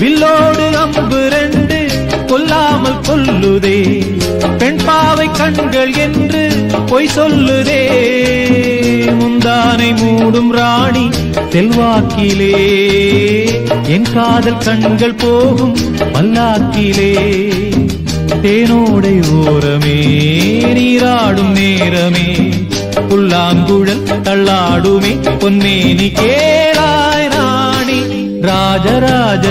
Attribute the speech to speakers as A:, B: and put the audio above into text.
A: வில்லோடு அம்பு ரெண்டு கொல்லாமல் கொல்லுதே. பெண் பாவை கண்கள் என்று பொய் சொல்லுதே. முந்தானை மூடும் ராணி செல்வாக்கிலே என் காதல் கண்கள் போகும் பல்லாக்கிலே தேனோடை ஓரமே நீராடும் நேரமே. புல்லாங்குழல் தள்ளாடுமே பொன்னேனி கேளாய் ராணி. ராஜராஜ